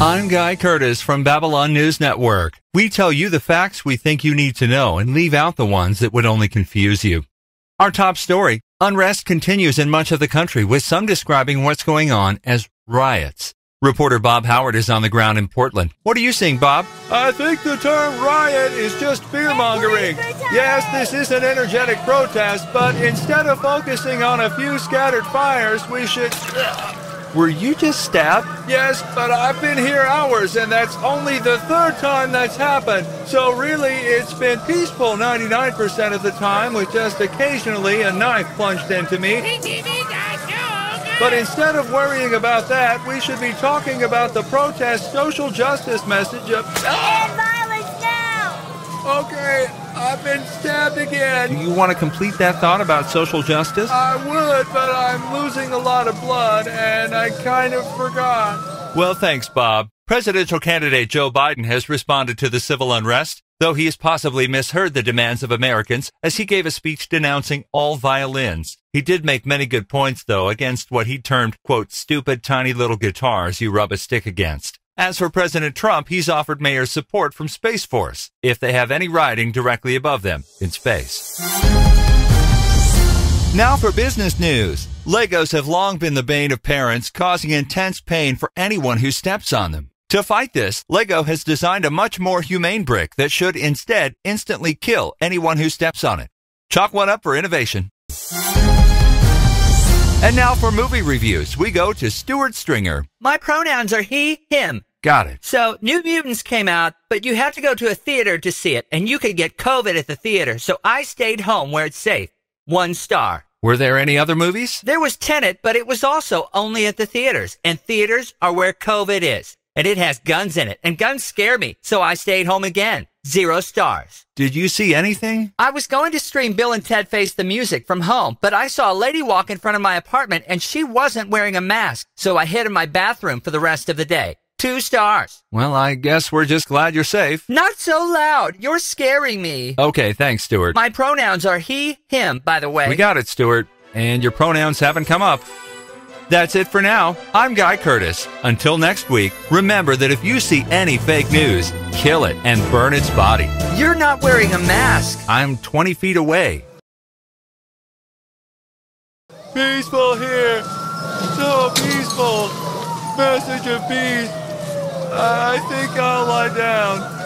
I'm Guy Curtis from Babylon News Network. We tell you the facts we think you need to know and leave out the ones that would only confuse you. Our top story unrest continues in much of the country, with some describing what's going on as riots. Reporter Bob Howard is on the ground in Portland. What are you seeing, Bob? I think the term riot is just fear mongering. Yes, this is an energetic protest, but instead of focusing on a few scattered fires, we should. Were you just stabbed? Yes, but I've been here hours, and that's only the third time that's happened. So really, it's been peaceful 99% of the time, with just occasionally a knife plunged into me. But instead of worrying about that, we should be talking about the protest social justice message of. End violence now! Okay, I've been stabbed again. Do you want to complete that thought about social justice? I would, but I'm losing a lot of blood, and I kind of forgot. Well, thanks, Bob. Presidential candidate Joe Biden has responded to the civil unrest, though he has possibly misheard the demands of Americans as he gave a speech denouncing all violins. He did make many good points, though, against what he termed, quote, stupid tiny little guitars you rub a stick against. As for President Trump, he's offered mayors support from Space Force if they have any riding directly above them in space. Now for business news. Legos have long been the bane of parents, causing intense pain for anyone who steps on them. To fight this, Lego has designed a much more humane brick that should instead instantly kill anyone who steps on it. Chalk one up for innovation. And now for movie reviews, we go to Stewart Stringer. My pronouns are he, him. Got it. So, New Mutants came out, but you had to go to a theater to see it, and you could get COVID at the theater, so I stayed home where it's safe. One star. Were there any other movies? There was Tenet, but it was also only at the theaters, and theaters are where COVID is. And it has guns in it, and guns scare me, so I stayed home again. Zero stars. Did you see anything? I was going to stream Bill and Ted Face the Music from home, but I saw a lady walk in front of my apartment and she wasn't wearing a mask, so I hid in my bathroom for the rest of the day. Two stars. Well, I guess we're just glad you're safe. Not so loud. You're scaring me. Okay, thanks, Stewart. My pronouns are he, him, by the way. We got it, Stewart. And your pronouns haven't come up. That's it for now. I'm Guy Curtis. Until next week, remember that if you see any fake news, kill it and burn its body. You're not wearing a mask. I'm 20 feet away. Peaceful here. So peaceful. Message of peace. I think I'll lie down.